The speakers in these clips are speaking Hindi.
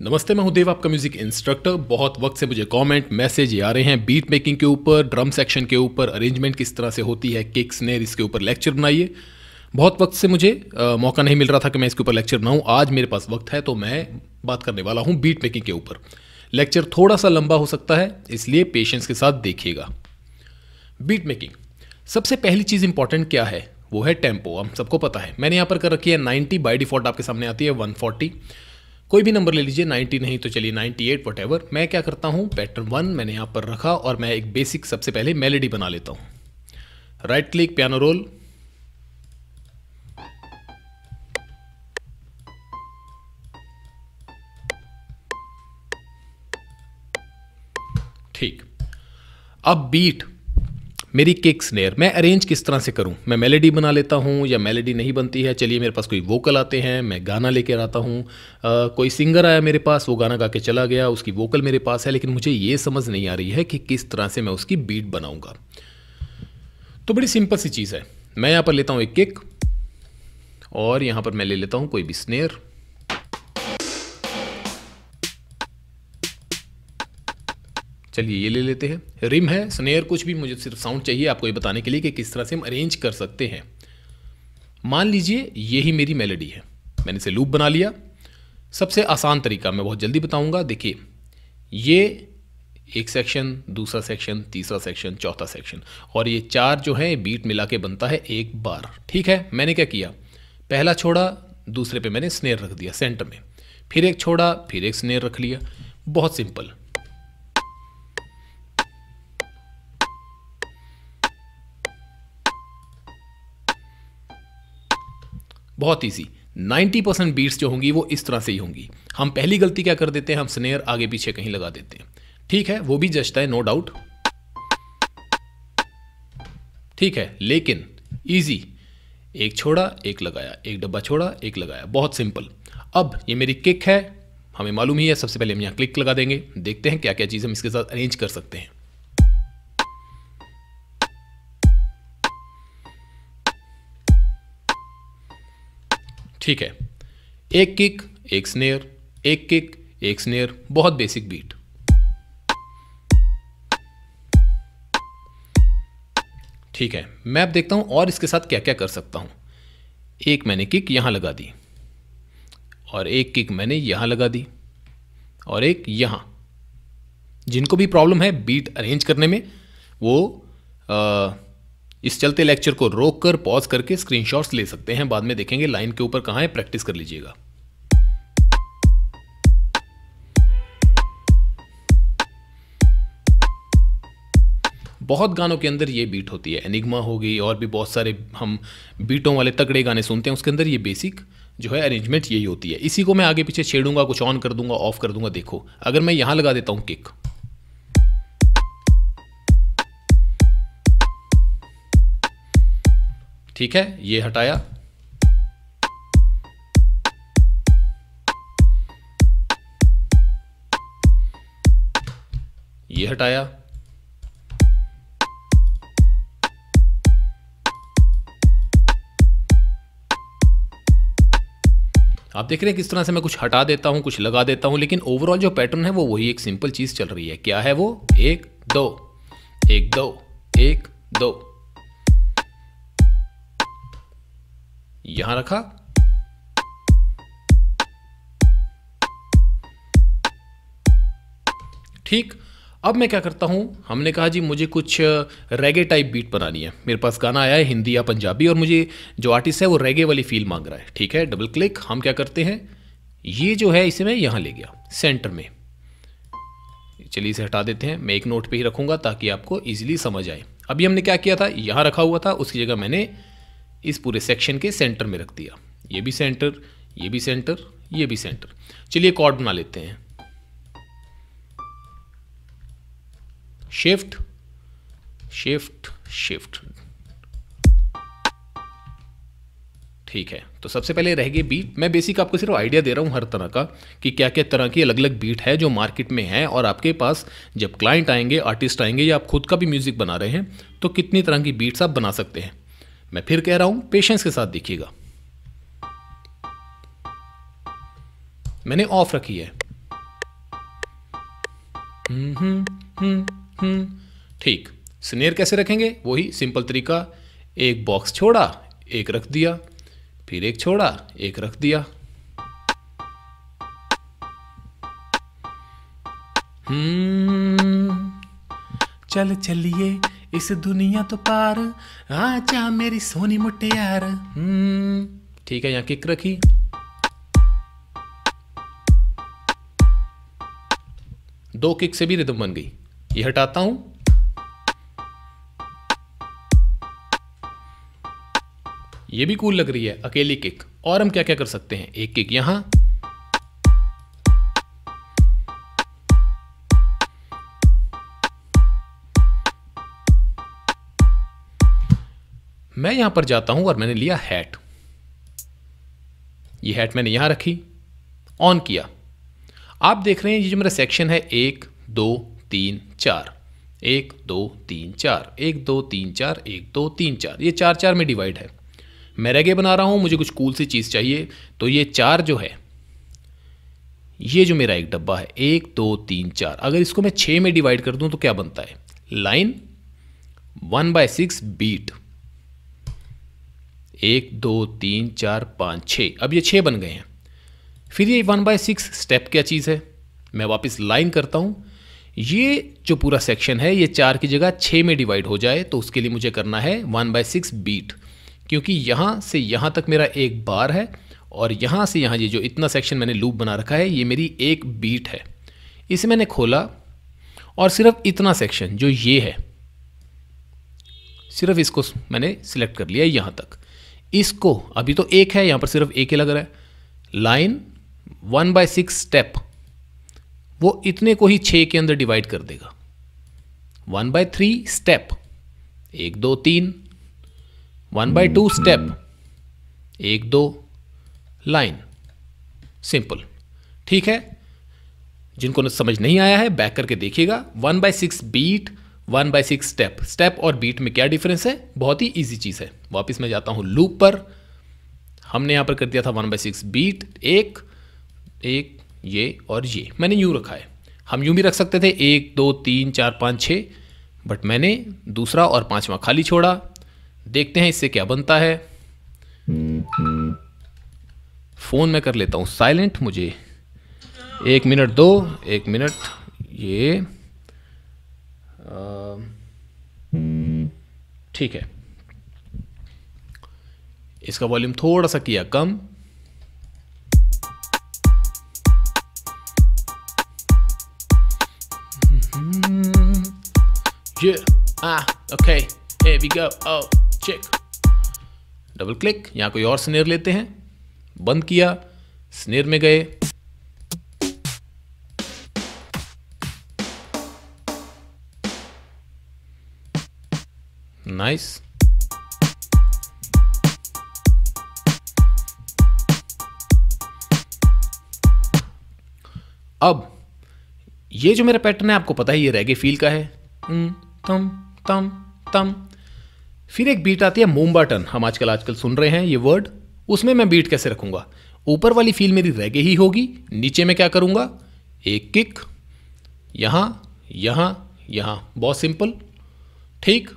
नमस्ते, मैं हूँ देव, आपका म्यूज़िक इंस्ट्रक्टर बहुत वक्त से मुझे कमेंट मैसेज आ रहे हैं बीट मेकिंग के ऊपर ड्रम सेक्शन के ऊपर अरेंजमेंट किस तरह से होती है किक स्नेर इसके ऊपर लेक्चर बनाइए। बहुत वक्त से मुझे आ, मौका नहीं मिल रहा था कि मैं इसके ऊपर लेक्चर बनाऊँ। आज मेरे पास वक्त है तो मैं बात करने वाला हूँ बीट मेकिंग के ऊपर। लेक्चर थोड़ा सा लंबा हो सकता है इसलिए पेशेंस के साथ देखिएगा। बीट मेकिंग सबसे पहली चीज़ इंपॉर्टेंट क्या है? वो है टेंपो हम सबको पता है। मैंने यहाँ पर कर रखी है 90 बाई डिफ़ॉल्ट आपके सामने आती है 140 कोई भी नंबर ले लीजिए 90 नहीं तो चलिए 98 एट वट मैं क्या करता हूँ? पैटर्न वन मैंने यहाँ पर रखा और मैं एक बेसिक सबसे पहले मेलेडी बना लेता हूँ। राइट क्लिक पियानो रोल अब बीट मेरी किक स्नेयर मैं अरेंज किस तरह से करूँ? मैं मेलेडी बना लेता हूँ या मेलेडी नहीं बनती है? चलिए मेरे पास कोई वोकल आते हैं मैं गाना लेकर आता हूँ। आ, कोई सिंगर आया मेरे पास वो गाना गा के चला गया उसकी वोकल मेरे पास है लेकिन मुझे ये समझ नहीं आ रही है कि किस तरह से मैं उसकी बीट बनाऊँगा। तो बड़ी सिंपल सी चीज़ है। मैं यहाँ पर लेता हूँ एक किक और यहाँ पर मैं ले लेता हूँ कोई भी स्नेयर चलिए ये ले लेते हैं। रिम है स्नेयर कुछ भी, मुझे सिर्फ़ साउंड चाहिए आपको ये बताने के लिए कि किस तरह से हम अरेंज कर सकते हैं। मान लीजिए ये ही मेरी मेलोडी है। मैंने इसे लूप बना लिया। सबसे आसान तरीका मैं बहुत जल्दी बताऊँगा। देखिए, ये एक सेक्शन दूसरा सेक्शन तीसरा सेक्शन चौथा सेक्शन और ये चार जो है बीट मिला के बनता है एक बार। ठीक है? मैंने क्या किया? पहला छोड़ा, दूसरे पे मैंने स्नेर रख दिया सेंटर में। फिर एक छोड़ा, फिर एक स्नेर रख लिया। बहुत सिंपल बहुत ईजी 90 परसेंट बीट्स जो होंगी वो इस तरह से ही होंगी. हम पहली गलती क्या कर देते हैं? हम स्नेयर आगे पीछे कहीं लगा देते हैं. ठीक है? वो भी जचता है नो डाउट ठीक है? लेकिन इजी एक छोड़ा, एक लगाया. एक डब्बा छोड़ा, एक लगाया. बहुत सिंपल अब ये मेरी किक है. हमें मालूम ही है, सबसे पहले हम यहाँ क्लिक लगा देंगे. देखते हैं क्या क्या चीज़ हम इसके साथ अरेंज कर सकते हैं. ठीक है। एक किक एक स्नेयर एक किक एक स्नेयर बहुत बेसिक बीट ठीक है मैं अब देखता हूँ और इसके साथ क्या क्या कर सकता हूँ। एक मैंने किक यहाँ लगा दी और एक किक मैंने यहाँ लगा दी और एक यहाँ। जिनको भी प्रॉब्लम है बीट अरेंज करने में वो आ, इस चलते लेक्चर को रोक कर पॉज करके स्क्रीनशॉट्स ले सकते हैं। बाद में देखेंगे लाइन के ऊपर कहाँ है प्रैक्टिस कर लीजिएगा। बहुत गानों के अंदर ये बीट होती है। एनिग्मा हो गई, और भी बहुत सारे हम बीटों वाले तगड़े गाने सुनते हैं, उसके अंदर ये बेसिक जो है अरेंजमेंट यही होती है। इसी को मैं आगे पीछे छेड़ूँगा, कुछ ऑन कर दूँगा ऑफ़ कर दूँगा, देखो। अगर मैं यहाँ लगा देता हूँ किक ठीक है? ये हटाया। ये हटाया। आप देख रहे हैं किस तरह से मैं कुछ हटा देता हूँ, कुछ लगा देता हूँ, लेकिन ओवरऑल जो पैटर्न है वो वही एक सिंपल चीज़ चल रही है। क्या है वो? एक, दो। एक दो। एक, दो। यहाँ रखा। ठीक, अब मैं क्या करता हूँ? हमने कहा जी, मुझे कुछ रेगे टाइप बीट बनानी है। मेरे पास गाना आया है हिंदी या पंजाबी, और मुझे जो आर्टिस्ट है वो रेगे वाली फील मांग रहा है। ठीक है डबल क्लिक हम क्या करते हैं? ये जो है, इसे मैं यहाँ ले गया सेंटर में। चलिए इसे हटा देते हैं, मैं एक नोट पे ही रखूँगा ताकि आपको इजीली समझ आए। अभी हमने क्या किया था? यहाँ रखा हुआ था, उसकी जगह मैंने इस पूरे सेक्शन के सेंटर में रख दिया। ये भी सेंटर ये भी सेंटर ये भी सेंटर चलिए कॉर्ड बना लेते हैं। शिफ्ट शिफ्ट शिफ्ट ठीक है तो सबसे पहले रह गए बीट मैं बेसिक आपको सिर्फ़ आइडिया दे रहा हूँ हर तरह का कि क्या क्या तरह की अलग अलग बीट है जो मार्केट में है और आपके पास जब क्लाइंट आएँगे आर्टिस्ट आएँगे या आप खुद का भी म्यूज़िक बना रहे हैं तो कितनी तरह की बीट्स आप बना सकते हैं। मैं फिर कह रहा हूँ पेशेंस के साथ देखिएगा। मैंने ऑफ़ रखी है। हम्म, हम्म, हम्म, ठीक स्नेर कैसे रखेंगे? वही सिंपल तरीका। एक बॉक्स छोड़ा एक रख दिया फिर एक छोड़ा एक रख दिया। हम्म चल चलिए। इस दुनिया तो पार। आजा मेरी सोनी मुटियार। हम्म ठीक है, यहाँ किक रखी। दो किक से भी रिदम बन गई। ये हटाता हूँ। ये भी कूल लग रही है, अकेली किक। और हम क्या क्या कर सकते हैं? एक किक यहाँ। मैं यहाँ पर जाता हूँ और मैंने लिया हैट ये हैट मैंने यहाँ रखी। ऑन किया। आप देख रहे हैं, ये जो मेरा सेक्शन है, एक, दो, तीन, चार। एक, दो, तीन, चार। एक, दो, तीन, चार। एक, दो, तीन, चार। ये चार चार में डिवाइड है। मैं रेगे बना रहा हूँ, मुझे कुछ कूल सी चीज़ चाहिए। तो ये चार जो है, ये जो मेरा एक डब्बा है, एक, दो, तीन, चार। अगर इसको मैं छः में डिवाइड कर दूँ तो क्या बनता है? Line one by six beat एक, दो, तीन, चार, पाँच, छः। अब ये छः बन गए हैं। फिर ये वन बाय सिक्स स्टेप क्या चीज़ है? मैं वापस लाइन करता हूँ। ये जो पूरा सेक्शन है, ये चार की जगह छः में डिवाइड हो जाए तो उसके लिए मुझे करना है वन बाय सिक्स बीट क्योंकि यहाँ से यहाँ तक मेरा एक बार है, और यहाँ से यहाँ ये जो इतना सेक्शन मैंने लूप बना रखा है, ये मेरी एक बीट है। इसे मैंने खोला, और सिर्फ़ इतना सेक्शन जो ये है, सिर्फ़ इसको मैंने सिलेक्ट कर लिया यहाँ तक। इसको, अभी तो एक है, यहाँ पर सिर्फ़ एक ही लग रहा है। Line one by six step वो इतने को ही छः के अंदर डिवाइड कर देगा। वन बाय थ्री स्टेप एक, दो, तीन। वन बाय टू स्टेप एक, दो। लाइन सिंपल ठीक है? जिनको समझ नहीं आया है बैक करके देखिएगा। One by six beat one by six step step और बीट में क्या डिफरेंस है? बहुत ही ईजी चीज़ है। वापस मैं जाता हूँ लूप पर। हमने यहाँ पर कर दिया था वन बाई सिक्स बीट एक एक, ये और ये। मैंने यूँ रखा है। हम यूँ भी रख सकते थे। एक, दो, तीन, चार, पाँच, छः। बट मैंने दूसरा और पाँचवा खाली छोड़ा। देखते हैं इससे क्या बनता है। फ़ोन में कर लेता हूँ। साइलेंट मुझे। एक मिनट दो, एक मिनट, ये। ठीक है। इसका वॉल्यूम थोड़ा सा किया कम। Yeah, ah, okay, here we go. Oh. Check double click यहाँ कोई और स्नेर लेते हैं। बंद किया स्नेर में गए। नाइस अब, ये जो मेरा पैटर्न है, आपको पता है, ये रेगे फील का है। तम तम तम फिर एक बीट आती है मोमबाटन हम आजकल आजकल सुन रहे हैं ये वर्ड उसमें मैं बीट कैसे रखूँगा? ऊपर वाली फील मेरी रेगे ही होगी, नीचे में क्या करूँगा? एक किक यहाँ यहाँ यहाँ. बहुत सिंपल ठीक.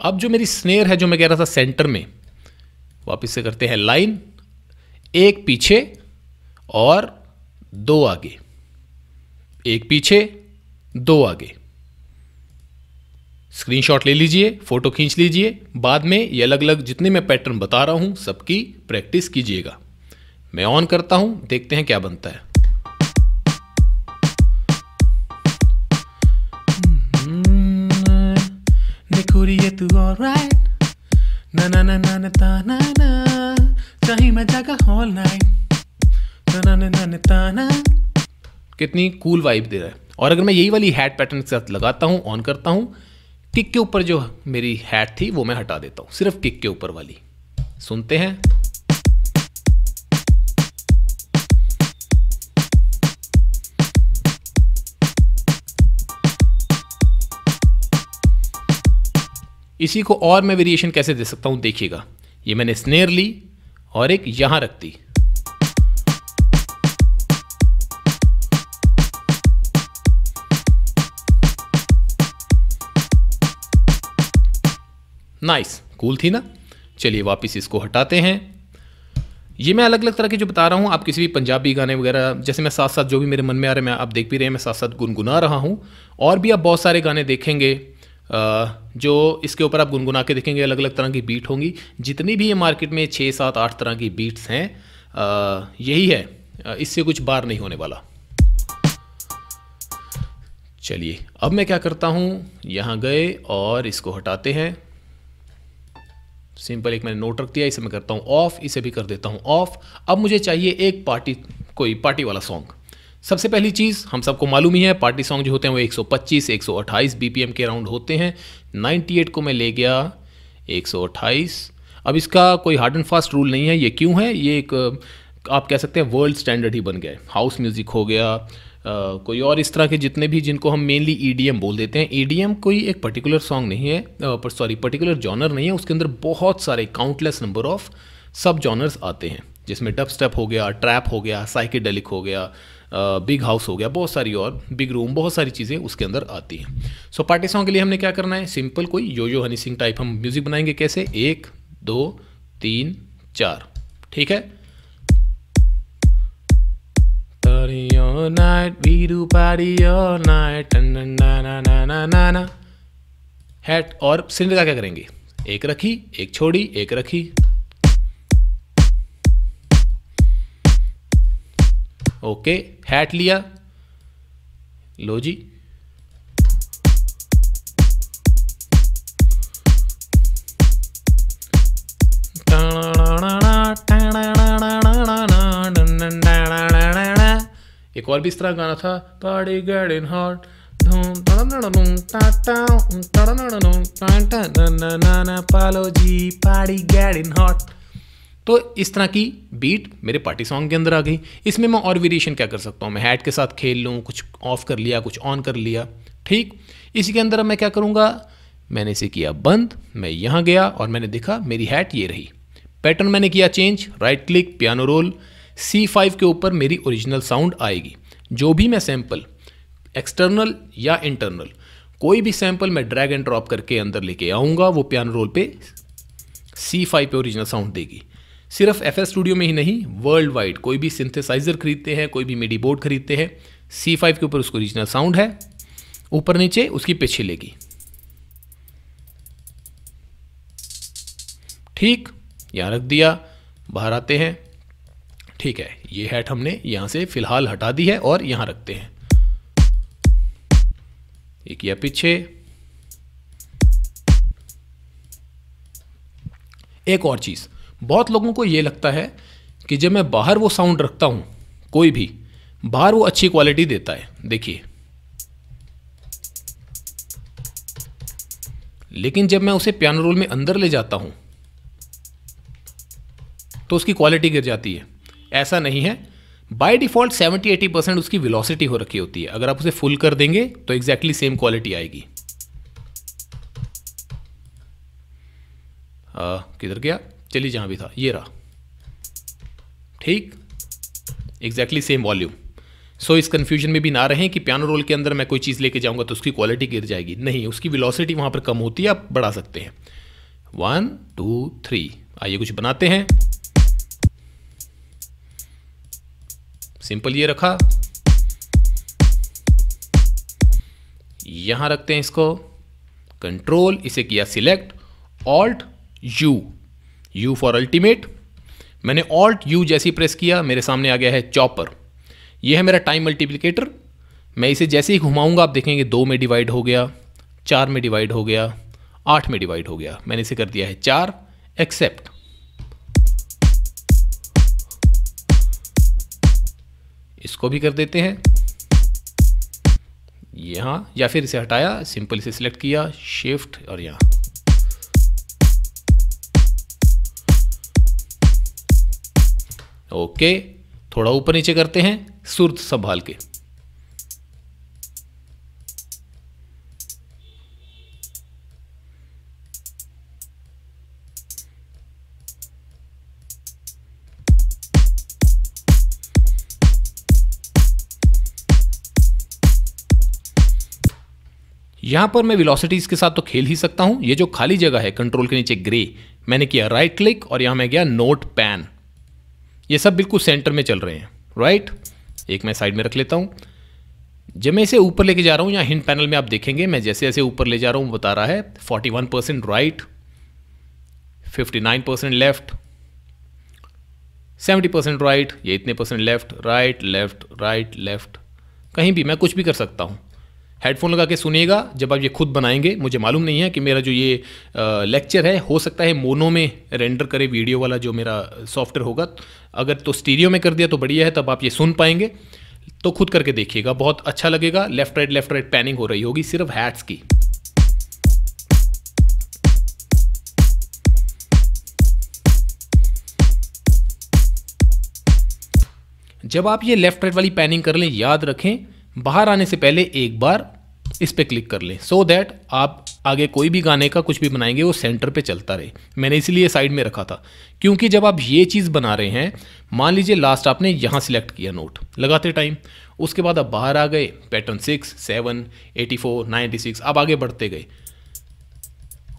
अब जो मेरी स्नेर है, जो मैं कह रहा था सेंटर में, वापस से करते हैं लाइन एक पीछे और दो आगे। एक पीछे, दो आगे। स्क्रीनशॉट ले लीजिए फ़ोटो खींच लीजिए। बाद में ये अलग अलग जितने मैं पैटर्न बता रहा हूँ, सबकी प्रैक्टिस कीजिएगा। मैं ऑन करता हूँ, देखते हैं क्या बनता है। तू ना ना ना ना ना ना ना कहीं मैं जागा ऑल नाइट ना ना ना ना ना कितनी कूल वाइब दे रहा है। और अगर मैं यही वाली हैट पैटर्न के साथ लगाता हूँ ऑन करता हूँ किक के ऊपर जो मेरी हैट थी, वो मैं हटा देता हूँ। सिर्फ़ किक के ऊपर वाली। सुनते हैं। इसी को और मैं वेरिएशन कैसे दे सकता हूँ? देखिएगा। ये मैंने स्नेर ली और एक यहाँ रख दी। नाइस कूल थी ना? चलिए वापस इसको हटाते हैं। ये मैं अलग अलग तरह के जो बता रहा हूँ, आप किसी भी पंजाबी गाने वगैरह, जैसे मैं साथ साथ जो भी मेरे मन में आ रहे हैं, मैं, आप देख भी रहे हैं, मैं साथ साथ गुनगुना रहा हूँ। और भी आप बहुत सारे गाने देखेंगे। जो इसके ऊपर आप गुनगुना के देखेंगे अलग अलग तरह की बीट होंगी। जितनी भी ये मार्केट में छः सात, आठ तरह की बीट्स हैं यही है। इससे कुछ बार नहीं होने वाला। चलिए, अब मैं क्या करता हूँ? यहाँ गए और इसको हटाते हैं। सिंपल, एक मैंने नोट रख दिया, इसे मैं करता हूँ ऑफ़ इसे भी कर देता हूँ ऑफ़ अब मुझे चाहिए एक पार्टी कोई पार्टी वाला सॉन्ग सबसे पहली चीज़ हम सबको मालूम ही है पार्टी सॉन्ग जो होते हैं वो 125 128 बीपीएम के अराउंड होते हैं। 98 को मैं ले गया 128 अब इसका कोई हार्ड एंड फास्ट रूल नहीं है ये क्यों है? ये एक आप कह सकते हैं वर्ल्ड स्टैंडर्ड ही बन गया हाउस म्यूज़िक हो गया Uh, कोई और इस तरह के जितने भी जिनको हम मेनली ई बोल देते हैं। ईडीएम कोई एक पर्टिकुलर सॉन्ग नहीं है पर सॉरी पर्टिकुलर जॉनर नहीं है। उसके अंदर बहुत सारे काउंटलेस नंबर ऑफ़ सब जॉनर्स आते हैं जिसमें डब स्टेप हो गया ट्रैप हो गया साइकेडेलिक हो गया बिग हाउस हो गया, बहुत सारी और बिग रूम बहुत सारी चीज़ें उसके अंदर आती हैं। सो पार्टी सॉन्ग के लिए हमने क्या करना है? सिंपल कोई yo yo Honey Singh type हम म्यूज़िक बनाएँगे कैसे? एक, दो, तीन, चार। ठीक है? हैट और सिंध का क्या करेंगे? एक रखी, एक छोड़ी, एक रखी। ओके हैट लिया। लो जी। एक और भी इस तरह गाना था पार्टी इन हॉट पालो जी पार्टी गेटिंग हॉट तो इस तरह की बीट मेरे पार्टी सॉन्ग के अंदर आ गई। इसमें मैं और वेरिएशन क्या कर सकता हूँ? मैं हैट के साथ खेल लूँ, कुछ ऑफ़ कर लिया, कुछ ऑन कर लिया। ठीक? इसी के अंदर मैं क्या करूँगा? मैंने इसे किया बंद, मैं यहाँ गया और मैंने देखा मेरी हैट ये रही। पैटर्न मैंने किया change right click piano roll C five के ऊपर मेरी ओरिजिनल साउंड आएगी। जो भी मैं सैंपल एक्सटर्नल या इंटरनल कोई भी सैंपल मैं ड्रैग एंड ड्रॉप करके अंदर लेके आऊँगा, वो पियानो रोल पे सी फाइव पे ओरिजिनल साउंड देगी। सिर्फ़ एफएस स्टूडियो में ही नहीं वर्ल्ड वाइड कोई भी सिंथेसाइजर खरीदते हैं, कोई भी मिडी बोर्ड खरीदते हैं सी फाइव के ऊपर उसको ओरिजिनल साउंड है, ऊपर नीचे उसकी पिच हिलेगी ठीक, यहाँ रख दिया, बाहर आते हैं। ठीक है, ये हैट हमने यहाँ से फ़िलहाल हटा दी है और यहाँ रखते हैं। एक या पीछे। एक और चीज़ बहुत लोगों को ये लगता है कि जब मैं बाहर वो साउंड रखता हूँ, कोई भी, बाहर वो अच्छी क्वालिटी देता है। देखिए। लेकिन जब मैं उसे पियानो रोल में अंदर ले जाता हूँ तो उसकी क्वालिटी गिर जाती है। ऐसा नहीं है। बाय डिफ़ॉल्ट 70-80 परसेंट उसकी वेलोसिटी हो रखी होती है। अगर आप उसे फुल कर देंगे तो एग्जैक्टली सेम क्वालिटी आएगी। किधर गया? चलिए जहाँ भी था। ये रहा। ठीक? एग्जैक्टली सेम वॉल्यूम सो इस कंफ्यूजन में भी ना रहें कि पियानो रोल के अंदर मैं कोई चीज़ लेके जाऊँगा तो उसकी क्वालिटी गिर जाएगी। नहीं, उसकी वेलोसिटी वहाँ पर कम होती है, आप बढ़ा सकते हैं। वन टू थ्री आइए कुछ बनाते हैं। सिंपल ये रखा। यहाँ रखते हैं इसको। कंट्रोल इसे किया select alt U U for ultimate मैंने ऑल्ट यू जैसी प्रेस किया, मेरे सामने आ गया है चॉपर यह है मेरा टाइम मल्टीप्लिकेटर मैं इसे जैसे ही घुमाऊँगा, आप देखेंगे दो में डिवाइड हो गया, चार में डिवाइड हो गया, आठ में डिवाइड हो गया. मैंने इसे कर दिया है चार एक्सेप्ट इसको भी कर देते हैं. यहाँ, या फिर इसे हटाया सिंपल इसे सिलेक्ट किया शिफ्ट और यहाँ. ओके, थोड़ा ऊपर नीचे करते हैं, सुर्त संभाल के। यहाँ पर मैं वेलोसिटीज़ के साथ तो खेल ही सकता हूँ। ये जो खाली जगह है कंट्रोल के नीचे ग्रे मैंने किया राइट क्लिक और यहाँ मैं गया नोट पैन ये सब बिल्कुल सेंटर में चल रहे हैं राइट एक मैं साइड में रख लेता हूँ। जब मैं इसे ऊपर लेके जा रहा हूँ यहाँ हिंड पैनल में आप देखेंगे, मैं जैसे जैसे ऊपर ले जा रहा हूँ बता रहा है 41 percent right 59 percent left 70 percent right ये इतने percent left right left right left कहीं भी मैं कुछ भी कर सकता हूँ। हेडफोन लगा के सुनिएगा। जब आप ये खुद बनाएँगे, मुझे मालूम नहीं है कि मेरा जो ये लेक्चर है, हो सकता है मोनो में रेंडर करे वीडियो वाला जो मेरा सॉफ्टवेयर होगा। अगर तो स्टीरियो में कर दिया तो बढ़िया है, तब आप ये सुन पाएँगे। तो खुद करके देखिएगा, बहुत अच्छा लगेगा। Left right left right panning हो रही होगी, सिर्फ़ हैट्स की। जब आप ये लेफ़्ट राइट वाली पैनिंग कर लें, याद रखें बाहर आने से पहले एक बार इस पर क्लिक कर लें सो so दैट आप आगे कोई भी गाने का कुछ भी बनाएँगे, वो सेंटर पे चलता रहे। मैंने इसीलिए साइड में रखा था, क्योंकि जब आप ये चीज़ बना रहे हैं, मान लीजिए लास्ट आपने यहाँ सिलेक्ट किया नोट लगाते टाइम उसके बाद आप बाहर आ गए pattern six seven eighty four ninety six आप आगे बढ़ते गए।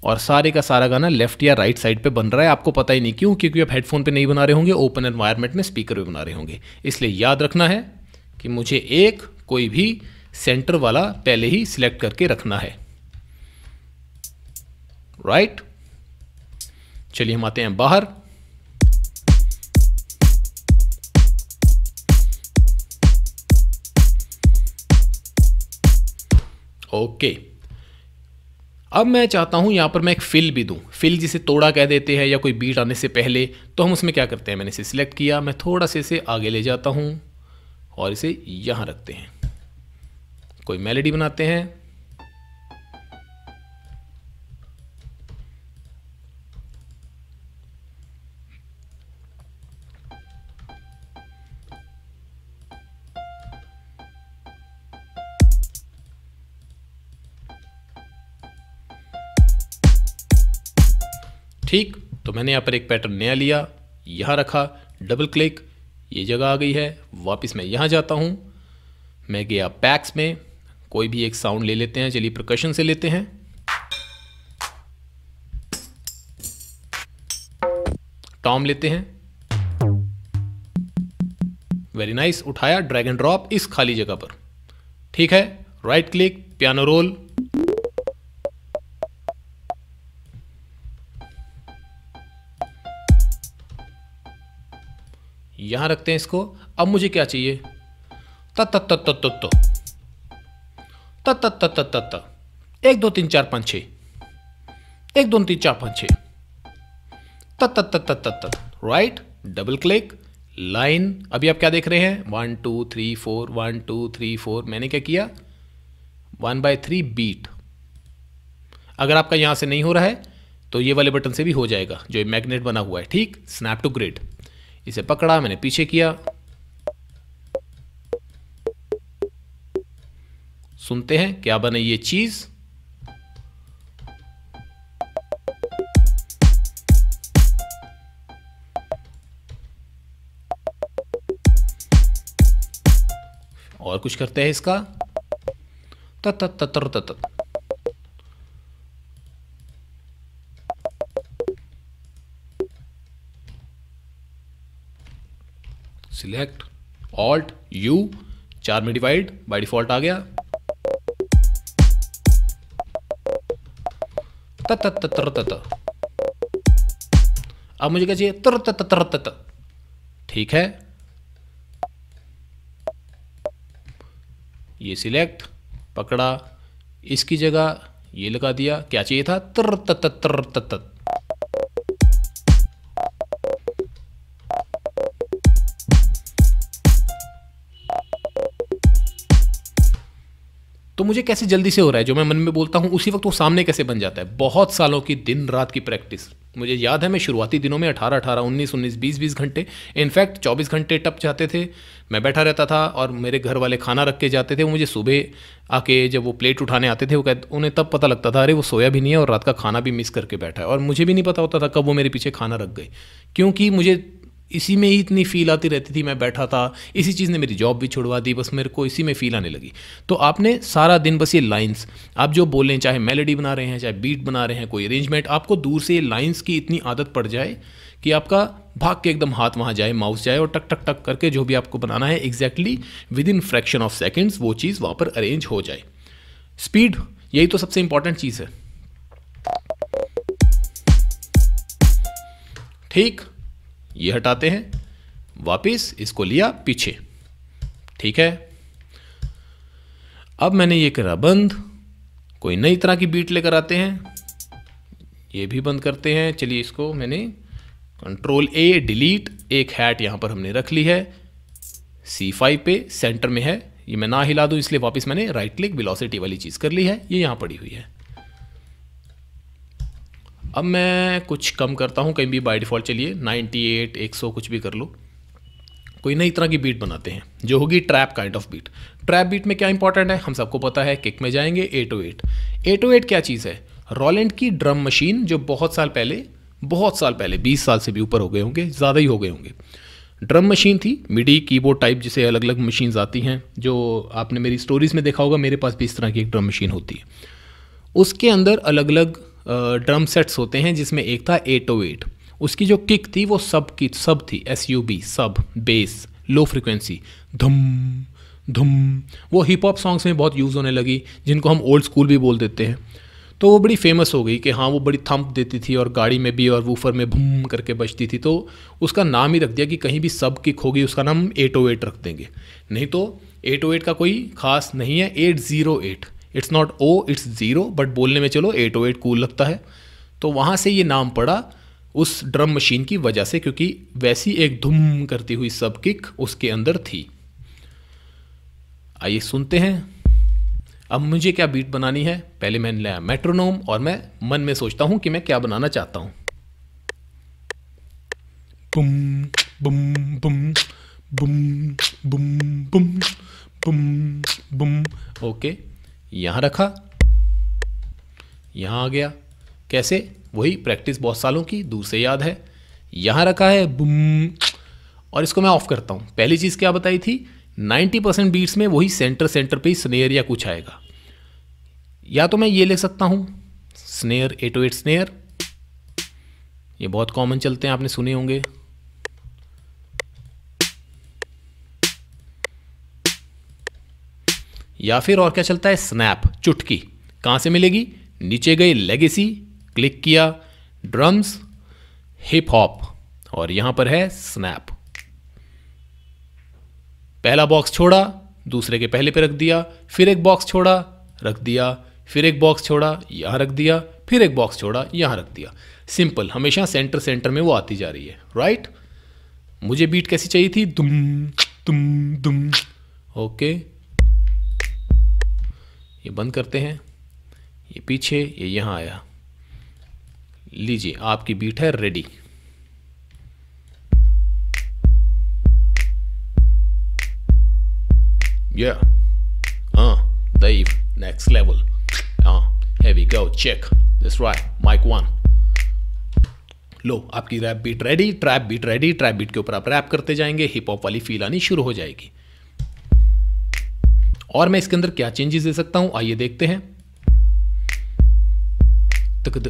और सारे का सारा गाना लेफ़्ट या राइट साइड पे बन रहा है, आपको पता ही नहीं क्यों, क्योंकि आप हेडफोन पे नहीं बना रहे होंगे ओपन एनवायरनमेंट में स्पीकर पे बना रहे होंगे। इसलिए याद रखना है कि मुझे एक कोई भी सेंटर वाला पहले ही सिलेक्ट करके रखना है। Right right? चलिए हम आते हैं बाहर। Okay okay. अब मैं चाहता हूँ यहाँ पर मैं एक फिल भी दूँ। फिल जिसे तोड़ा कह देते हैं या कोई बीट आने से पहले तो हम उसमें क्या करते हैं? मैंने इसे सिलेक्ट किया, मैं थोड़ा से इसे आगे ले जाता हूँ। और इसे यहाँ रखते हैं। कोई मेलोडी बनाते हैं। ठीक तो मैंने यहाँ पर एक पैटर्न नया लिया, यहाँ रखा डबल क्लिक ये जगह आ गई है वापस मैं यहाँ जाता हूँ। मैं गया पैक्स में कोई भी एक साउंड ले लेते हैं चलिए प्रकशन से लेते हैं। टॉम लेते हैं। वेरी नाइस nice, उठाया ड्रैग एंड ड्रॉप इस खाली जगह पर। ठीक है राइट क्लिक पियानो रोल यहाँ रखते हैं इसको अब मुझे क्या चाहिए एक दो तीन चार पाँच छ एक दो तीन चार पाँच छ राइट डबल क्लिक लाइन अभी आप क्या देख रहे हैं one two three four one two three four मैंने क्या किया वन बाय थ्री बीट अगर आपका यहाँ से नहीं हो रहा है तो ये वाले बटन से भी हो जाएगा जो मैग्नेट बना हुआ है ठीक स्नैप टू ग्रिड इसे पकड़ा, मैंने पीछे किया। सुनते हैं, क्या बने ये चीज़? और कुछ करते हैं इसका? तत ततर सिलेक्ट ऑल्ट यू चार में डिवाइड बाय डिफ़ॉल्ट आ गया तर तत अब मुझे क्या चाहिए तर तर तत ठीक है ये सिलेक्ट पकड़ा इसकी जगह ये लगा दिया क्या चाहिए था तर तत तर तत तो मुझे कैसे जल्दी से हो रहा है? जो मैं मन में बोलता हूँ, उसी वक्त वो सामने कैसे बन जाता है? बहुत सालों की दिन रात की प्रैक्टिस। मुझे याद है, मैं शुरुआती दिनों में अठारह अठारह, उन्नीस उन्नीस, बीस बीस घंटे, इनफैक्ट चौबीस घंटे टप जाते थे। मैं बैठा रहता था और मेरे घर वाले खाना रख के जाते थे। वो मुझे सुबह आके जब वो प्लेट उठाने आते थे, वो कहते, उन्हें तब पता लगता था, अरे, वो सोया भी नहीं है और रात का खाना भी मिस करके बैठा है। और मुझे भी नहीं पता होता था कब वो मेरे पीछे खाना रख गए। क्योंकि मुझे इसी में ही इतनी फील आती रहती थी, मैं बैठा था, इसी चीज़ ने मेरी जॉब भी छुड़वा दी, बस मेरे को इसी में फील आने लगी। तो आपने सारा दिन बस ये लाइंस आप जो बोलें, चाहे मेलोडी बना रहे हैं, चाहे बीट बना रहे हैं, कोई अरेंजमेंट आपको दूर से ये लाइन्स की इतनी आदत पड़ जाए कि आपका भाग के एकदम हाथ वहाँ जाए माउस जाए और टक टक टक करके जो भी आपको बनाना है exactly within fraction of seconds वो चीज़ वहाँ पर अरेंज हो जाए। स्पीड यही तो सबसे इंपॉर्टेंट चीज़ है। ठीक। ये हटाते हैं, वापिस इसको लिया पीछे। ठीक है? अब मैंने ये करा बंद। कोई नई तरह की बीट लेकर आते हैं। ये भी बंद करते हैं। चलिए इसको मैंने कंट्रोल ए डिलीट एक हैट यहाँ पर हमने रख ली है। सी फाइव पे सेंटर में है। ये मैं ना हिला दूँ, इसलिए वापस मैंने राइट क्लिक वेलोसिटी वाली चीज़ कर ली है। ये यहाँ पड़ी हुई है। अब मैं कुछ कम करता हूँ, कहीं भी बाई डिफ़ॉल्ट चलिए 98 100 कुछ भी कर लो। कोई नई तरह की बीट बनाते हैं, जो होगी trap kind of beat trap beat में क्या इंपॉर्टेंट है? हम सबको पता है किक में जाएँगे eight o eight eight o eight क्या चीज़ है? रोलैंड की ड्रम मशीन जो बहुत साल पहले, बहुत साल पहले 20 साल से भी ऊपर हो गए होंगे, ज़्यादा ही हो गए होंगे। ड्रम मशीन थी मिडी कीबोर्ड टाइप जिसे अलग अलग मशीन्स आती हैं, जो आपने मेरी स्टोरीज़ में देखा होगा, मेरे पास भी इस तरह की एक ड्रम मशीन होती है। उसके अंदर अलग अलग ड्रम सेट्स होते हैं, जिसमें एक था एट ओ एट उसकी जो किक थी, वो सब की सब थी S U B sub bass low frequency धम, धुम। वो हिप हॉप सॉन्ग्स में बहुत यूज़ होने लगी, जिनको हम ओल्ड स्कूल भी बोल देते हैं। तो वो बड़ी फ़ेमस हो गई कि हाँ वो बड़ी थम्प देती थी और गाड़ी में भी और वूफर में भूम करके बजती थी। तो उसका नाम ही रख दिया कि कहीं भी सब किक होगी, उसका नाम एट ओ एट रख देंगे। नहीं तो एट ओ एट का कोई खास नहीं है eight zero eight it's not o it's zero but बोलने में चलो एट ओ एट कूल लगता है तो वहाँ से ये नाम पड़ा उस ड्रम मशीन की वजह से क्योंकि वैसी एक धुम करती हुई सब किक उसके अंदर थी आइए सुनते हैं अब मुझे क्या बीट बनानी है पहले मैंने लिया मेट्रोनोम और मैं मन में सोचता हूँ कि मैं क्या बनाना चाहता हूँ बुम बुम बुम बुम बुम बुम बुम बुम ओके यहाँ रखा, यहाँ आ गया। कैसे? वही प्रैक्टिस बहुत सालों की, दूर से याद है। यहाँ रखा है, बुम। और इसको मैं ऑफ़ करता हूँ। पहली चीज़ क्या बताई थी? 90 परसेंट बीट्स में वही सेंटर सेंटर पे ही स्नेयर या कुछ आएगा। या तो मैं ये ले सकता हूँ स्नेयर एट स्नेयर ये बहुत कॉमन चलते हैं, आपने सुने होंगे। या फिर और क्या चलता है? स्नैप चुटकी। कहाँ से मिलेगी? नीचे गई लेगेसी क्लिक किया ड्रम्स हिप हॉप और यहाँ पर है स्नैप पहला बॉक्स छोड़ा, दूसरे के पहले पे रख दिया, फिर एक बॉक्स छोड़ा, रख दिया, फिर एक बॉक्स छोड़ा, यहाँ रख दिया, फिर एक बॉक्स छोड़ा, यहाँ रख दिया। सिंपल हमेशा सेंटर सेंटर में वो आती जा रही है राइट मुझे बीट कैसी चाहिए थी? दुम तुम दुम। ओके ये बंद करते हैं ये पीछे ये यहाँ आया लीजिए आपकी बीट है ready. Uh, Dave, next level. Uh, here we go. Check. That's right. Mic one. लो आपकी rap beat ready trap beat ready trap beat के ऊपर आप रैप करते जाएँगे हिप हॉप वाली फील आनी शुरू हो जाएगी और मैं इसके अंदर क्या चेंजेस दे सकता हूँ? आइए देखते हैं। तकद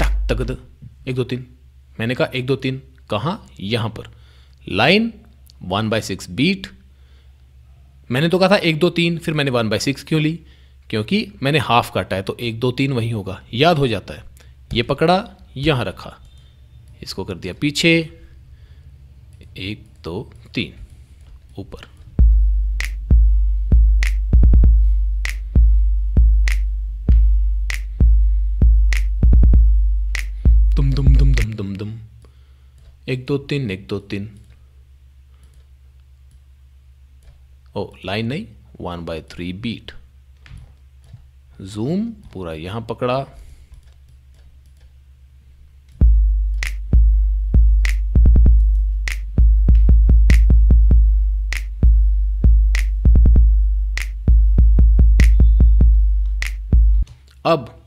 टक तकद एक, दो, तीन। मैंने कहा एक, दो, तीन। कहा? यहाँ पर। Line, one by six beat. मैंने तो कहा था एक, दो, तीन, फिर मैंने वन बाय सिक्स क्यों ली? क्योंकि मैंने हाफ़ काटा है तो एक, दो, तीन वही होगा। याद हो जाता है। ये पकड़ा, यहाँ रखा। इसको कर दिया पीछे। एक, दो, तीन। ऊपर। दुम दुम दुम दुम दुम दुम। एक, दो, तीन, एक, दो, तीन। ओ लाइन नहीं one by three beat zoom पूरा यहाँ पकड़ा। अब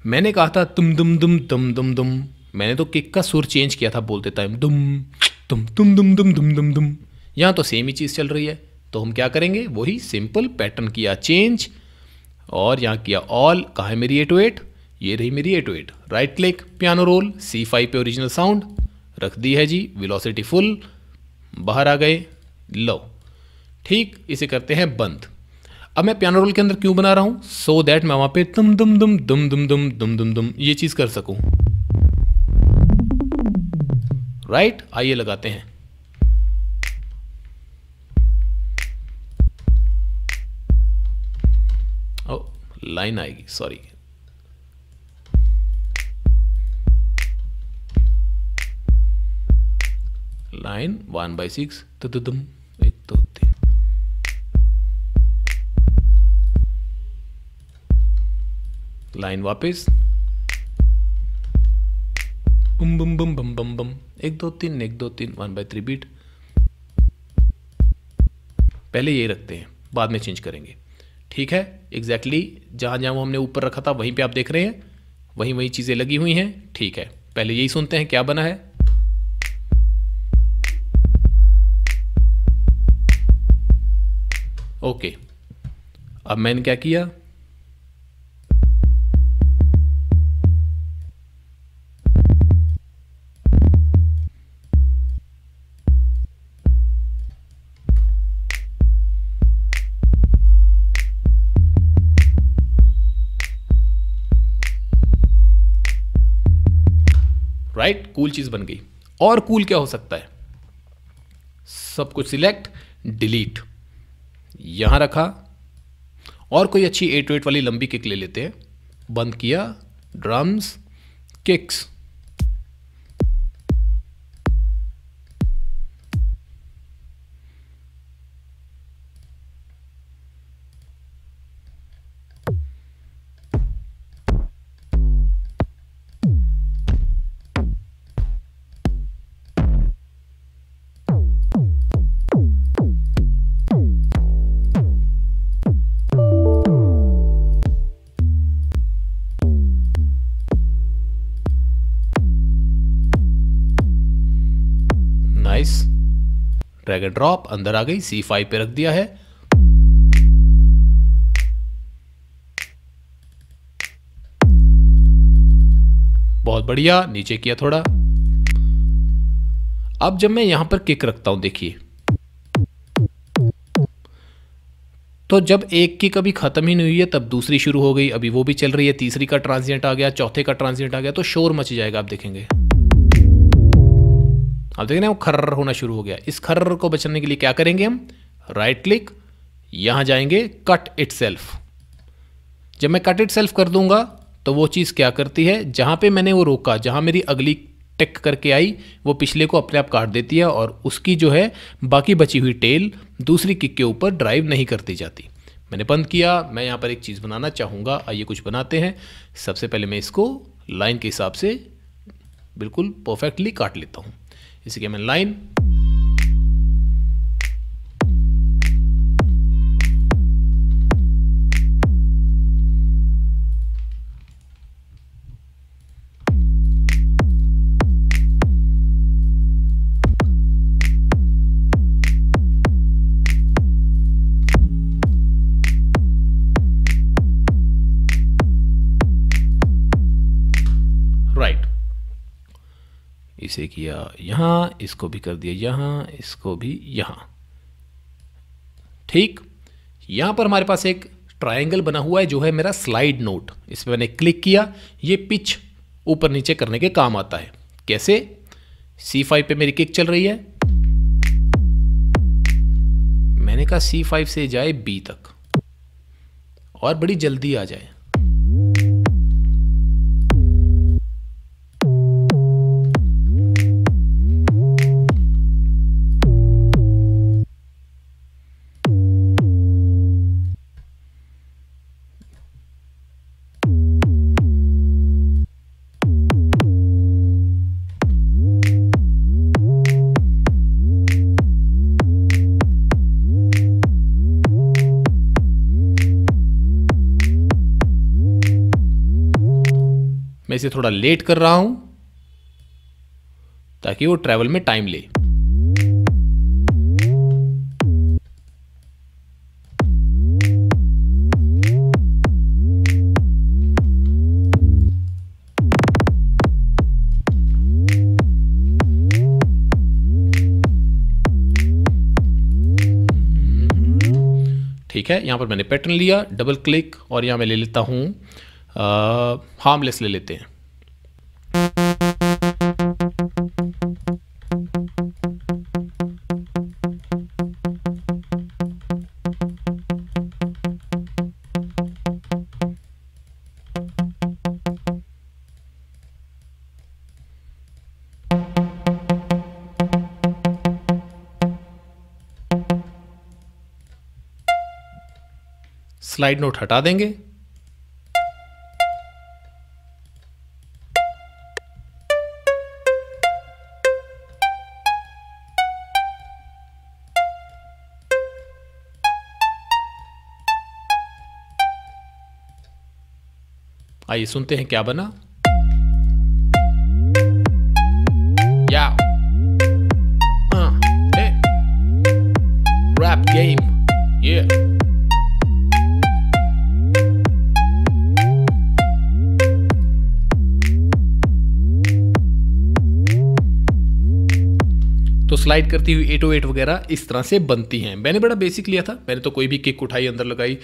मैंने कहा था, तुम दुम दुम दुम दुम दुम। मैंने तो किक का सुर चेंज किया था बोलते टाइम दुम तुम तुम दुम दुम दुम दुम दुम। यहाँ तो सेम ही चीज़ चल रही है। तो हम क्या करेंगे? वही सिंपल पैटर्न किया चेंज और यहाँ किया ऑल कहाँ है मेरी एट एट ये रही मेरी eight eight right click piano roll C five पे ओरिजिनल साउंड रख दी है जी वेलोसिटी फुल बाहर आ गए लो ठीक, इसे करते हैं बंद। अब मैं पियानो रोल के अंदर क्यों बना रहा हूँ? सो दैट मैं वहाँ पे तुम दुम दुम दुम दुम दुम दुम दुम दुम ये चीज़ कर सकूँ। राइट आइए लगाते हैं। लाइन आएगी sorry line one by six तुम एक, दो, तीन। लाइन वापस। बुम, बम बम बम बम बम। एक, दो, तीन, एक, दो, तीन वन बाई थ्री बीट पहले यही रखते हैं, बाद में चेंज करेंगे। ठीक है? एग्जैक्टली exactly, जहाँ जहाँ वो हमने ऊपर रखा था, वहीं पे आप देख रहे हैं। वहीं वहीं चीज़ें लगी हुई हैं। ठीक है, पहले यही सुनते हैं, क्या बना है। ओके अब मैंने क्या किया? कूल चीज़ बन गई। और कूल क्या हो सकता है? सब कुछ सिलेक्ट डिलीट यहाँ रखा। और कोई अच्छी एट वेट वाली लंबी किक ले लेते हैं। बंद किया। Drums kicks drag and drop अंदर आ गई सी फाइव पे रख दिया है। बहुत बढ़िया, नीचे किया थोड़ा। अब जब मैं यहाँ पर किक रखता हूँ, देखिए। तो जब एक की कभी खत्म ही नहीं हुई है, तब दूसरी शुरू हो गई, अभी वो भी चल रही है, तीसरी का ट्रांसिएंट आ गया, चौथे का ट्रांसिएंट आ गया तो शोर मच जाएगा, आप देखेंगे। अब देखें ना वो खर्र होना शुरू हो गया। इस खर्र को बचाने के लिए क्या करेंगे हम? राइट क्लिक यहाँ जाएँगे कट इट जब मैं कट इट कर दूँगा तो वो चीज़ क्या करती है? जहाँ पे मैंने वो रोका, जहाँ मेरी अगली टेक करके आई, वो पिछले को अपने आप काट देती है और उसकी जो है, बाकी बची हुई टेल दूसरी किक के ऊपर ड्राइव नहीं करती जाती। मैंने बंद किया, मैं यहाँ पर एक चीज़ बनाना चाहूँगा। आइए कुछ बनाते हैं। सबसे पहले मैं इसको लाइन के हिसाब से बिल्कुल परफेक्टली काट लेता हूँ। y se Game en line. इसे किया, यहाँ इसको भी कर दिया, यहाँ इसको भी यहाँ। ठीक? यहाँ पर हमारे पास एक ट्रायंगल बना हुआ है, जो है मेरा स्लाइड नोट इस पर मैंने क्लिक किया, ये पिच ऊपर नीचे करने के काम आता है। कैसे? सी फाइव पे मेरी किक चल रही है। मैंने कहा सी फाइव से जाए बी तक। और बड़ी जल्दी आ जाए। इसे थोड़ा लेट कर रहा हूँ ताकि वो ट्रैवल में टाइम ले। ठीक है, यहाँ पर मैंने पैटर्न लिया डबल क्लिक और यहाँ मैं ले लेता हूँ। हार्मलेस ले लेते हैं। स्लाइड नोट हटा देंगे। आइए, सुनते हैं क्या बना। या। रैप गेम ये तो स्लाइड करती हुई एट एट वगैरह इस तरह से बनती हैं। मैंने बड़ा बेसिक लिया था, मैंने तो कोई भी किक उठाई, अंदर लगाई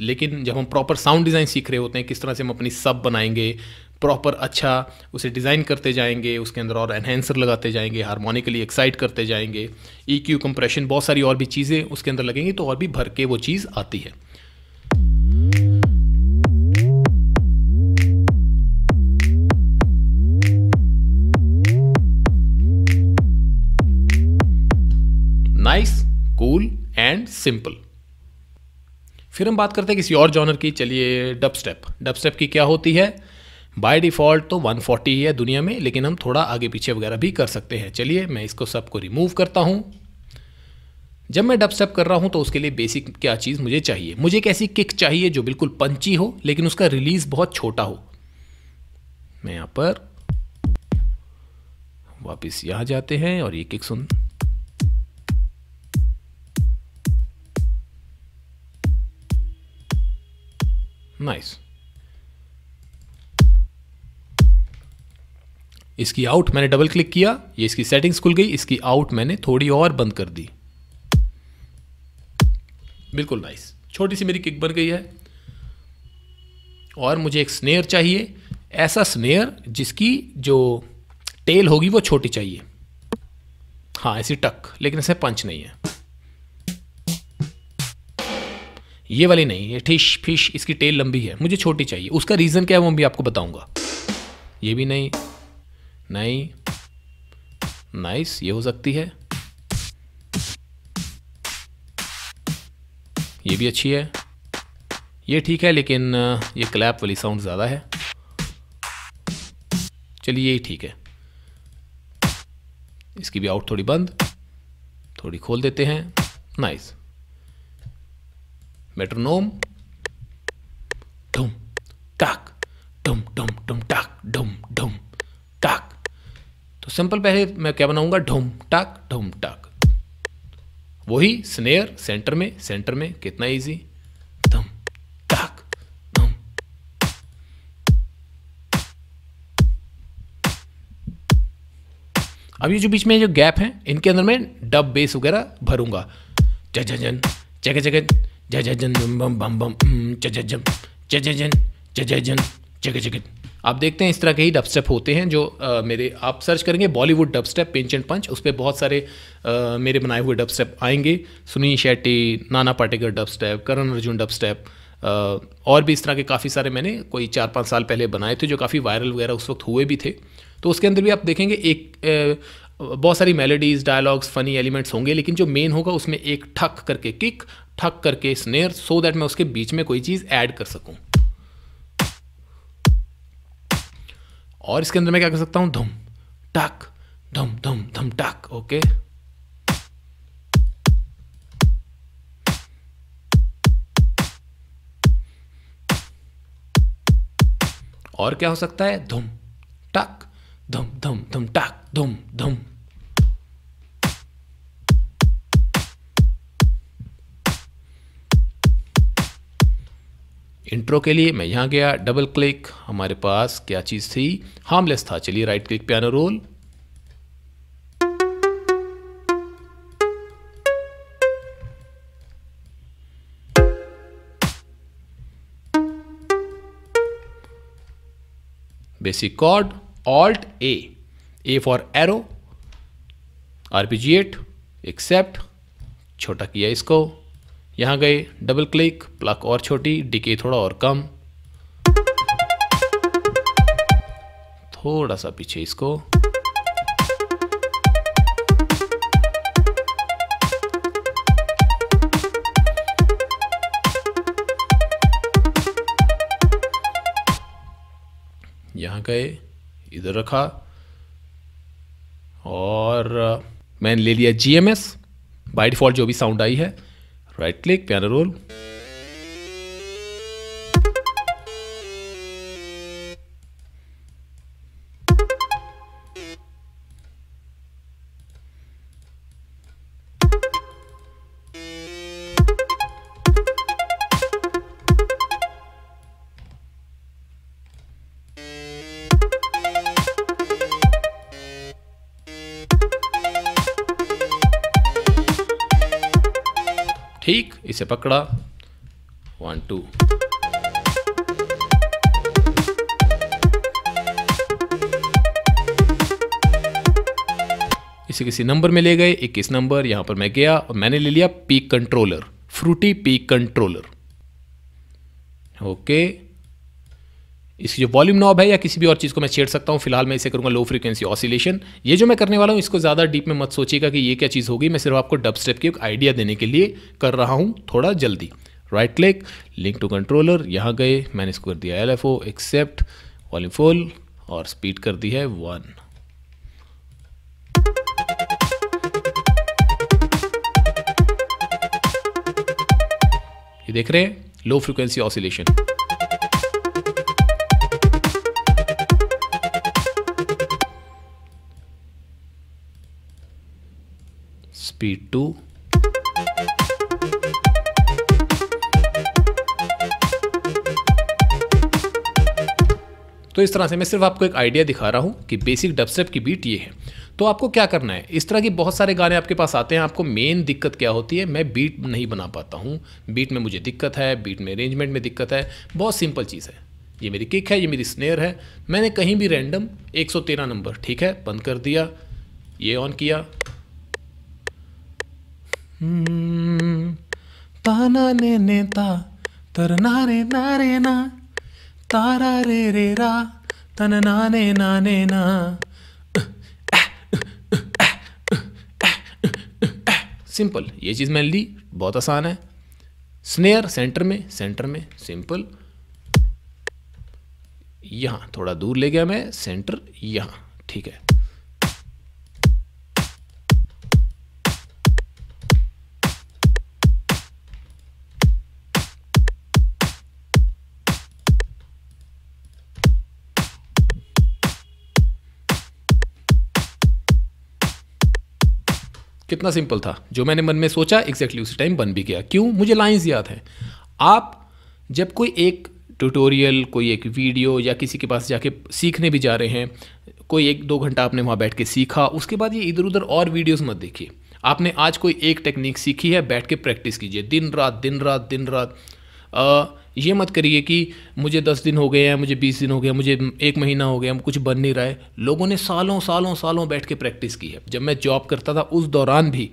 लेकिन जब हम प्रॉपर साउंड डिज़ाइन सीख रहे होते हैं, किस तरह से हम अपनी सब बनाएँगे प्रॉपर अच्छा उसे डिज़ाइन करते जाएँगे, उसके अंदर और एनहेंसर लगाते जाएँगे हारमोनिकली एक्साइट करते जाएँगे ई क्यू कंप्रेशन बहुत सारी और भी चीज़ें उसके अंदर लगेंगी तो और भी भर के वो चीज़ आती है। नाइस कूल एंड सिंपल फिर हम बात करते हैं किसी और जॉनर की। चलिए डब स्टेप डब स्टेप की क्या होती है? बाय डिफ़ॉल्ट तो 140 ही है दुनिया में, लेकिन हम थोड़ा आगे पीछे वगैरह भी कर सकते हैं। चलिए, मैं इसको सबको रिमूव करता हूँ। जब मैं डब स्टेप कर रहा हूँ तो उसके लिए बेसिक क्या चीज़ मुझे चाहिए? मुझे एक ऐसी किक चाहिए जो बिल्कुल पंची हो, लेकिन उसका रिलीज़ बहुत छोटा हो। मैं यहाँ पर वापस यहाँ जाते हैं और ये किक सुन नाइस इसकी आउट मैंने डबल क्लिक किया, ये इसकी सेटिंग्स खुल गई, इसकी आउट मैंने थोड़ी और बंद कर दी। बिल्कुल नाइस छोटी सी मेरी किक बन गई है। और मुझे एक स्नेयर चाहिए। ऐसा स्नेयर जिसकी जो टेल होगी वो छोटी चाहिए। हाँ ऐसी टक लेकिन ऐसे पंच नहीं है। ये वाली नहीं, ये फ़िश फ़िश, इसकी टेल लंबी है। मुझे छोटी चाहिए। उसका रीज़न क्या है वो भी आपको बताऊँगा। ये भी नहीं नहीं नाइस ये हो सकती है। ये भी अच्छी है। ये ठीक है, लेकिन ये क्लैप वाली साउंड ज़्यादा है। चलिए यही ठीक है। इसकी भी आउट थोड़ी बंद। थोड़ी खोल देते हैं। नाइस मेट्रोनोम ढुम टाक ढुम ढुम ढुम टाक ढुम ढुम टाक। तो सिंपल पहले मैं क्या बनाऊँगा? ढुम टाक ढुम टाक। वही स्नेयर, सेंटर में सेंटर में, कितना इजी धम टाक धम अब ये जो बीच में जो गैप है, इनके अंदर मैं डब बेस वगैरह भरूँगा। जजन जगह जगह बम बम बम आप देखते हैं इस तरह के ही डब होते हैं जो आ, मेरे आप सर्च करेंगे Bollywood dub step pinch and punch उस पर बहुत सारे आ, मेरे बनाए हुए डब आएँगे Sunil Shetty Nana Patekar dub step Karan Arjun dub step और भी इस तरह के काफ़ी सारे मैंने कोई चार पाँच साल पहले बनाए थे जो काफ़ी वायरल वगैरह उस वक्त हुए भी थे तो उसके अंदर भी आप देखेंगे एक बहुत सारी मेलोडीज़ डायलॉग्स फ़नी एलिमेंट्स होंगे लेकिन जो मेन होगा उसमें एक ठक करके किक ठक करके स्नेयर सो दैट मैं उसके बीच में कोई चीज़ ऐड कर सकूँ। और इसके अंदर मैं क्या कर सकता हूँ? धुम, टक, धुम धुम धुम, टक, ओके। और क्या हो सकता है? धुम, टक, धम धम धम, टक, धुम, धम। इंट्रो के लिए मैं यहाँ गया डबल क्लिक हमारे पास क्या चीज़ थी? हार्मलेस था। चलिए right click piano roll basic chord alt A A for arrow arpeggiate accept छोटा किया इसको। यहाँ गए डबल क्लिक, प्लक और छोटी, डिके थोड़ा और कम। थोड़ा सा पीछे इसको। यहाँ गए, इधर रखा। और, मैंने ले लिया G M S by default जो भी साउंड आई है राइट क्लिक पियानो रोल पकड़ा। वन टू इसे किसी नंबर में ले गए इक्कीस नंबर यहाँ पर मैं गया और मैंने ले लिया peak controller fruity peak controller okay इसकी जो वॉल्यूम नॉब है या किसी भी और चीज़ को मैं छेड़ सकता हूँ, फ़िलहाल मैं इसे करूँगा लो फ्रीक्वेंसी ऑसिलेशन ये जो मैं करने वाला हूँ, इसको ज़्यादा डीप में मत सोचिएगा कि ये क्या चीज़ होगी, मैं सिर्फ़ आपको डब स्टेप की एक आइडिया देने के लिए कर रहा हूँ थोड़ा जल्दी। Right click link to controller यहाँ गए, मैंने इसको कर दिया L F O accept volume full और स्पीड कर दी है वन ये देख रहे हैं लो फ्रीक्वेंसी ऑसिलेशन speed 2 तो इस तरह से मैं सिर्फ़ आपको एक आइडिया दिखा रहा हूँ कि बेसिक डबस्टेप की बीट ये है। तो आपको क्या करना है? इस तरह की बहुत सारे गाने आपके पास आते हैं, आपको मेन दिक्कत क्या होती है? मैं बीट नहीं बना पाता हूँ। बीट में मुझे दिक्कत है बीट में अरेंजमेंट में दिक्कत है। बहुत सिंपल चीज़ है। ये मेरी किक है, ये मेरी स्नेयर है। मैंने कहीं भी रैंडम 113 नंबर ठीक है, बंद कर दिया, ये ऑन किया। ताना ने ने ता तर नारे नारे ना तारा रे रे रा, तन नाने नाने ना सिंपल, ये चीज़ मैंने ली, बहुत आसान है। स्नेयर, सेंटर में सेंटर में, सिंपल। यहाँ, थोड़ा दूर ले गया मैं, सेंटर यहाँ, ठीक है। कितना सिंपल था। जो मैंने मन में सोचा एग्जैक्टली उसी टाइम बन भी गया। क्यों? मुझे लाइन्स याद हैं। आप जब कोई एक ट्यूटोरियल कोई एक वीडियो या किसी के पास जाके सीखने भी जा रहे हैं, कोई एक दो घंटा आपने वहाँ बैठ के सीखा, उसके बाद ये इधर उधर और वीडियोस मत देखिए। आपने आज कोई एक टेक्निक सीखी है, बैठ के प्रैक्टिस कीजिए। दिन रात दिन रात दिन रात। ये मत करिए कि मुझे दस दिन हो गए हैं मुझे बीस दिन हो गया मुझे एक महीना हो गया कुछ बन नहीं रहा है। लोगों ने सालों सालों सालों बैठ के प्रैक्टिस की है। जब मैं जॉब करता था उस दौरान भी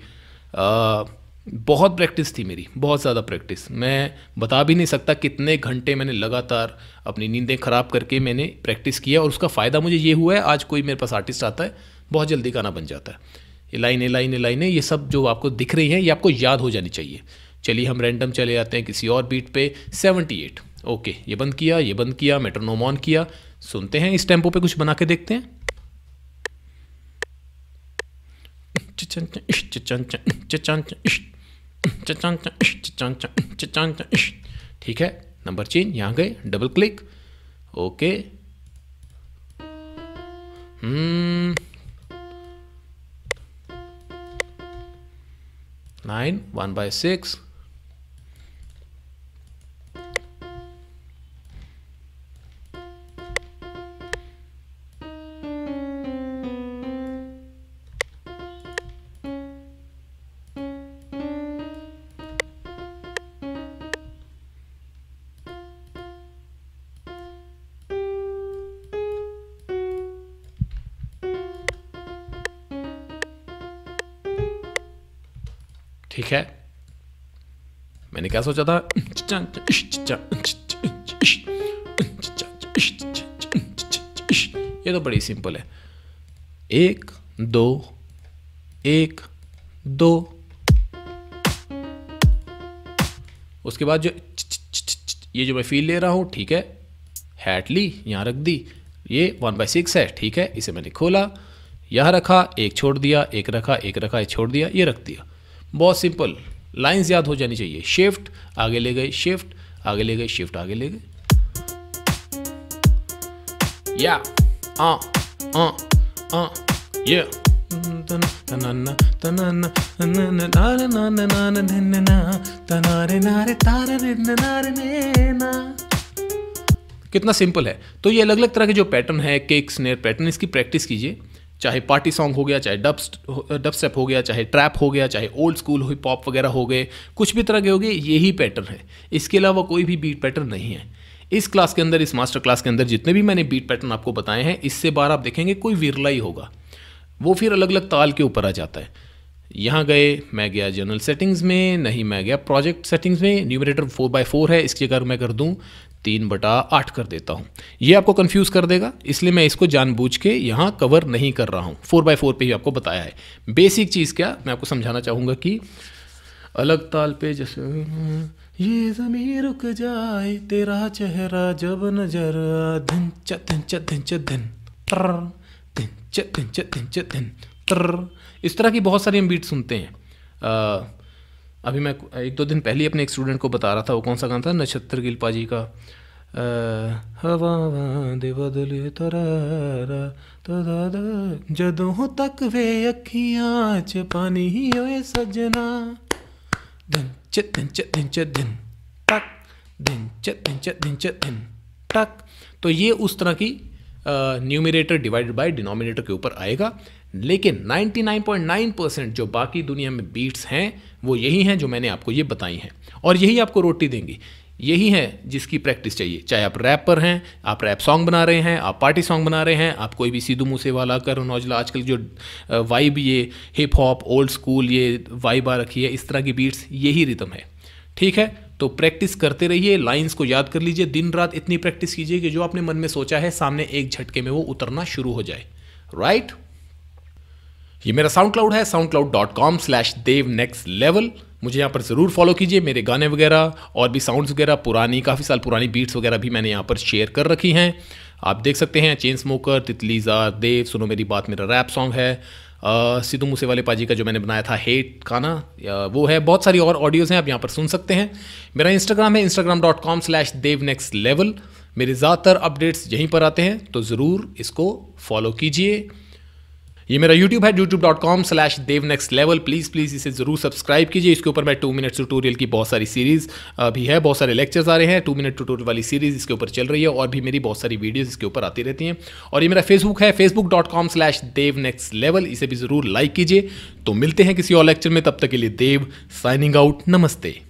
आ, बहुत प्रैक्टिस थी मेरी बहुत ज़्यादा प्रैक्टिस। मैं बता भी नहीं सकता कितने घंटे मैंने लगातार अपनी नींदें ख़राब करके मैंने प्रैक्टिस किया और उसका फ़ायदा मुझे ये हुआ है आज कोई मेरे पास आर्टिस्ट आता है बहुत जल्दी गाना बन जाता है। ये लाइनें लाइनें लाइनें ये सब जो आपको दिख रही हैं ये आपको याद हो जानी चाहिए। चलिए हम रैंडम चले जाते हैं किसी और बीट पे 78 ओके ये बंद किया, ये बंद किया मेट्रोनोम ऑन किया। सुनते हैं इस टेंपो पे कुछ बना के देखते हैं। ठीक है नंबर चेंज यहाँ गए double click okay nine one by six ठीक है। मैंने क्या सोचा था? ये तो बड़ी सिंपल है। एक, दो एक, दो। उसके बाद जो ये जो मैं फील ले रहा हूँ, ठीक है? हैट ली, यहाँ रख दी। ये वन बाई सिक्स है, ठीक है? इसे मैंने खोला, यहाँ रखा, एक छोड़ दिया, एक रखा एक रखा, एक छोड़ दिया, ये रख दिया। बहुत सिंपल, लाइंस याद हो जानी चाहिए। शिफ्ट, आगे ले गए, शिफ्ट, आगे ले गए, शिफ्ट, आगे ले गए। या, आ आ आ, ये। कितना सिंपल है। तो ये अलग अलग तरह के जो पैटर्न है केक स्नेर पैटर्न, इसकी प्रैक्टिस कीजिए। चाहे पार्टी सॉन्ग हो गया, चाहे डब डब स्टेप हो गया, चाहे ट्रैप हो गया, चाहे ओल्ड स्कूल हिप हॉप वगैरह हो गए, कुछ भी तरह के हो गए यही पैटर्न है। इसके अलावा कोई भी बीट पैटर्न नहीं है। इस क्लास के अंदर, इस मास्टर क्लास के अंदर जितने भी मैंने बीट पैटर्न आपको बताए हैं, इससे बार आप देखेंगे कोई विरला ही होगा। वो फिर अलग अलग ताल के ऊपर आ जाता है। यहाँ गए, मैं गया जनरल सेटिंग्स में, नहीं मैं गया प्रोजेक्ट सेटिंग्स में न्यूमरेटर फोर बाय फोर है, इसकी अगर मैं कर दूँ तीन बटा आठ कर देता हूँ। ये आपको कंफ्यूज कर देगा, इसलिए मैं इसको जानबूझ के यहाँ कवर नहीं कर रहा हूँ। फोर बाय फोर पे ही आपको बताया है। बेसिक चीज़ क्या? मैं आपको समझाना चाहूँगा कि अलग ताल पे जैसे, ये ज़मीन रुक जाए, तेरा चेहरा जब नज़र दिन च दिन च दिन च दिन दिन च दिन च दिन च दिन इस तरह की बहुत सारी हम बीट सुनते हैं। अभी मैं एक दो दिन पहले अपने एक स्टूडेंट को बता रहा था, वो कौन सा गाना था? नक्षत्र गिलपा जी का। हवा दे बदले तरारा जदों तक वे अखियाँ च पानी ही होए सजना। दिन, च दिन च दिन च, दिन, टक, दिन, च दिन च दिन च, दिन, टक। तो ये उस तरह की न्यूमिनेटर डिवाइडेड बाय डिनोमिनेटर के ऊपर आएगा। लेकिन 99.9 परसेंट जो बाकी दुनिया में बीट्स हैं, वो यही हैं जो मैंने आपको ये बताई हैं। और यही आपको रोटी देंगी। यही है जिसकी प्रैक्टिस चाहिए। चाहे आप रैप पर हैं, आप रैप सॉन्ग बना रहे हैं, आप पार्टी सॉन्ग बना रहे हैं, आप कोई भी सीधू मूसेवाला करण औजला आजकल जो वाइब ये हिप हॉप ओल्ड स्कूल ये वाइब आ रखी है, इस तरह की बीट्स यही रिदम है। ठीक है? तो प्रैक्टिस करते रहिए लाइंस को याद कर लीजिए, दिन रात इतनी प्रैक्टिस कीजिए कि जो आपने मन में सोचा है, सामने एक झटके में वो उतरना शुरू हो जाए। राइट ये मेरा साउंड क्लाउड है SoundCloud dot com slash Dave next level मुझे यहाँ पर ज़रूर फॉलो कीजिए मेरे गाने वगैरह और भी साउंड्स वगैरह, पुरानी, काफ़ी साल पुरानी बीट्स वगैरह भी मैंने यहाँ पर शेयर कर रखी हैं। आप देख सकते हैं चेन स्मोकर तितलीजा देव सुनो मेरी बात, मेरा रैप सॉन्ग है। सिद्धू मूसे वाले पाजी का जो मैंने बनाया था हेट खाना वो है। बहुत सारी और ऑडियोज़ हैं, आप यहाँ पर सुन सकते हैं। मेरा इंस्टाग्राम है Instagram dot com slash Dave next level मेरे ज़्यादातर अपडेट्स यहीं पर आते हैं तो ज़रूर इसको फॉलो कीजिए। ये मेरा यूट्यूब है YouTube dot com slash Dave next level please please इसे ज़रूर सब्सक्राइब कीजिए। इसके ऊपर मैं टू मिनट ट्यूटोरियल की बहुत सारी सीरीज़ भी है, बहुत सारे लेक्चर्स आ रहे हैं। टू मिनट ट्यूटोरियल वाली सीरीज़ इसके ऊपर चल रही है और भी मेरी बहुत सारी वीडियोज़ इसके ऊपर आती रहती हैं। और ये मेरा फेसबुक है Facebook dot com slash Dave next level इसे भी ज़रूर लाइक कीजिए। तो मिलते हैं किसी और लेक्चर में, तब तक के लिए देव साइनिंग आउट नमस्ते।